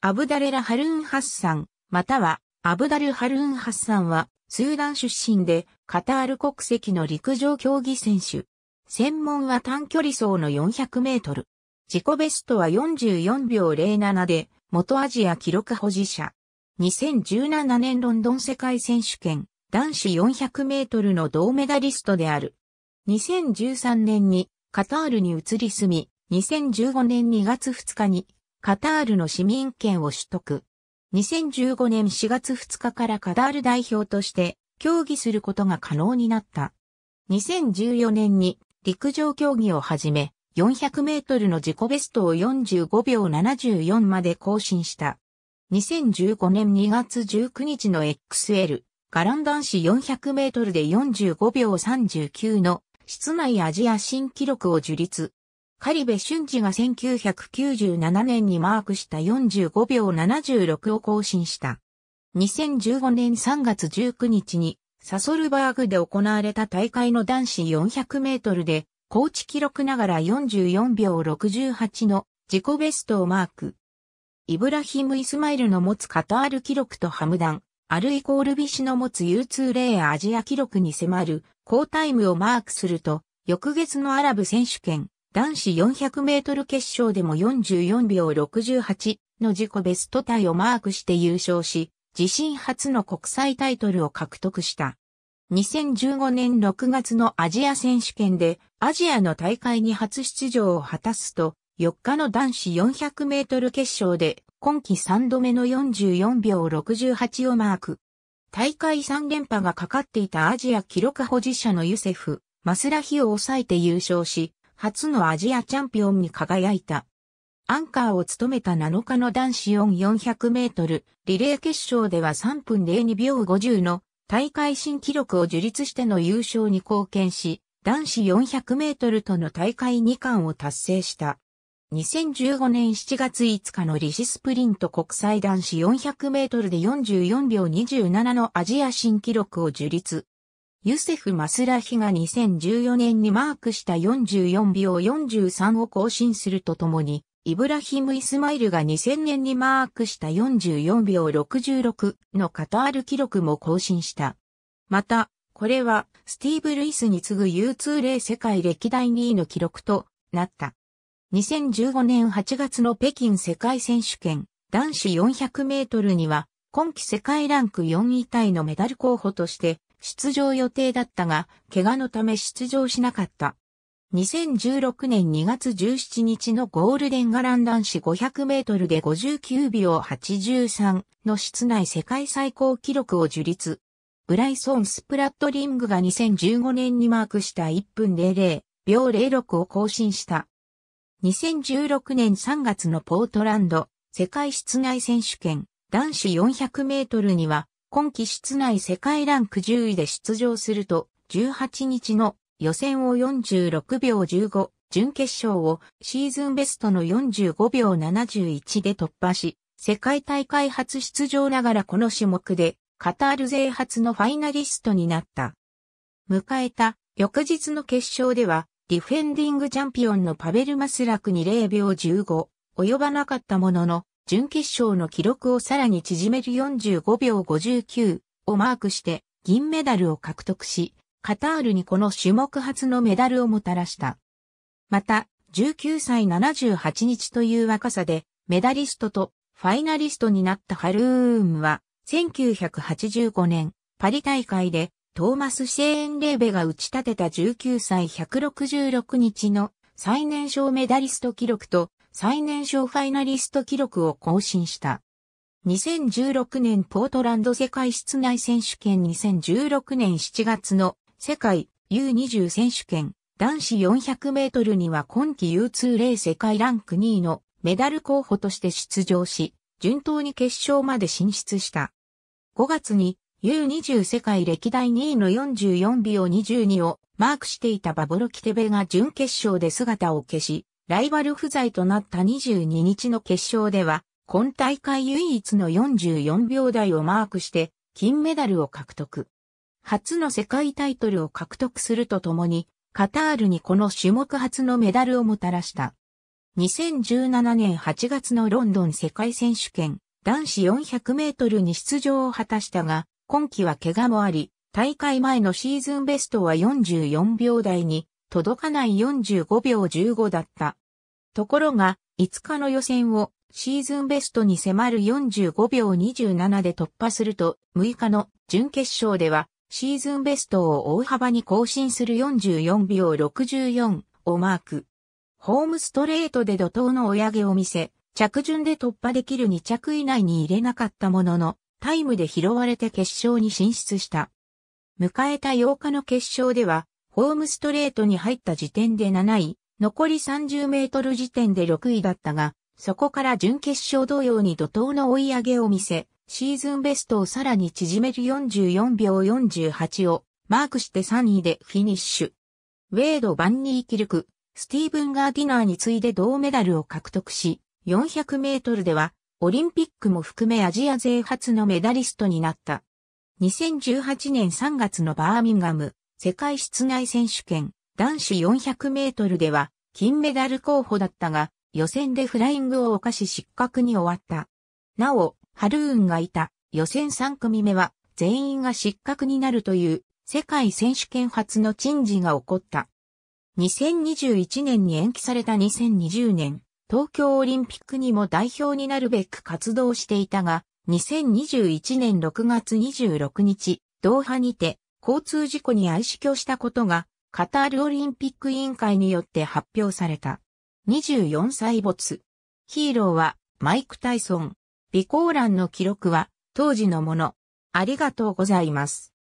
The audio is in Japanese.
アブダレラ・ハルーン・ハッサン、またはアブダル・ハルーン・ハッサンは、スーダン出身で、カタール国籍の陸上競技選手。専門は短距離走の400メートル。自己ベストは44秒07で、元アジア記録保持者。2017年ロンドン世界選手権、男子400メートルの銅メダリストである。2013年にカタールに移り住み、2015年2月2日にカタールの市民権を取得。2015年4月2日からカタール代表として競技することが可能になった。2014年に陸上競技を始め、400メートルの自己ベストを45秒74まで更新した。2015年2月19日の XL ガラン男子400メートルで45秒39の室内アジア新記録を樹立。カリベ俊二が1997年にマークした45秒76を更新した。2015年3月19日にサソルバーグで行われた大会の男子400メートルで、高知記録ながら44秒68の自己ベストをマーク。イブラヒム・イスマイルの持つカタール記録とハムダン、アルイコールビシの持つ U2 レーアジア記録に迫る高タイムをマークすると、翌月のアラブ選手権、男子400メートル決勝でも44秒68の自己ベストタイをマークして優勝し、自身初の国際タイトルを獲得した。2015年6月のアジア選手権でアジアの大会に初出場を果たすと、4日の男子400メートル決勝で今季3度目の44秒68をマーク。大会3連覇がかかっていたアジア記録保持者のユセフ、マスラヒを抑えて優勝し、初のアジアチャンピオンに輝いた。アンカーを務めた7日の男子4 400メートルリレー決勝では3分02秒50の大会新記録を樹立しての優勝に貢献し、男子400メートルとの大会2冠を達成した。2015年7月5日のリシスプリント国際男子400メートルで44秒27のアジア新記録を樹立。ユセフ・マスラヒが2014年にマークした44秒43を更新するとともに、イブラヒム・イスマイルが2000年にマークした44秒66のカタール記録も更新した。また、これはスティーブ・ルイスに次ぐ U2 レー世界歴代2位の記録となった。2015年8月の北京世界選手権男子400メートルには今季世界ランク4位タイのメダル候補として出場予定だったが、怪我のため出場しなかった。2016年2月17日のゴールデンガラン男子500メートルで59秒83の室内世界最高記録を樹立。ブライソン・スプラットリングが2015年にマークした1分00秒06を更新した。2016年3月のポートランド世界室内選手権男子400メートルには今季室内世界ランク10位で出場すると、18日の予選を46秒15、準決勝をシーズンベストの45秒71で突破し、世界大会初出場ながらこの種目でカタール勢初のファイナリストになった。迎えた翌日の決勝では、ディフェンディングチャンピオンのパベル・マスラクに0秒15及ばなかったものの、準決勝の記録をさらに縮める45秒59をマークして銀メダルを獲得し、カタールにこの種目初のメダルをもたらした。また、19歳78日という若さでメダリストとファイナリストになったハルーンは、1985年パリ大会でトーマス・シェーン・レーベが打ち立てた19歳166日の最年少メダリスト記録と最年少ファイナリスト記録を更新した。2016年ポートランド世界室内選手権2016年7月の世界 U20 選手権男子400メートルには今季 U2 レー世界ランク2位のメダル候補として出場し、順当に決勝まで進出した。5月に U20 世界歴代2位の44秒22をマークしていたバボロキテベが準決勝で姿を消し、ライバル不在となった22日の決勝では、今大会唯一の44秒台をマークして金メダルを獲得。初の世界タイトルを獲得するとともに、カタールにこの種目初のメダルをもたらした。2017年8月のロンドン世界選手権男子400メートルに出場を果たしたが、今季は怪我もあり、大会前のシーズンベストは44秒台に届かない45秒15だった。ところが、5日の予選をシーズンベストに迫る45秒27で突破すると、6日の準決勝ではシーズンベストを大幅に更新する44秒64をマーク。ホームストレートで怒涛の追い上げを見せ、着順で突破できる2着以内に入れなかったものの、タイムで拾われて決勝に進出した。迎えた8日の決勝では、ホームストレートに入った時点で7位、残り30メートル時点で6位だったが、そこから準決勝同様に怒涛の追い上げを見せ、シーズンベストをさらに縮める44秒48をマークして3位でフィニッシュ。ウェード・バンニーキルク、スティーブン・ガーディナーに次いで銅メダルを獲得し、400メートルではオリンピックも含めアジア勢初のメダリストになった。2018年3月のバーミンガム世界室内選手権男子400メートルでは金メダル候補だったが予選でフライングを犯し失格に終わった。なお、ハルーンがいた予選3組目は全員が失格になるという世界選手権初の珍事が起こった。2021年に延期された2020年東京オリンピックにも代表になるべく活動していたが、2021年6月26日、ドーハにて交通事故に愛死去したことがカタールオリンピック委員会によって発表された。24歳没。ヒーローはマイク・タイソン。備考欄の記録は当時のもの。ありがとうございます。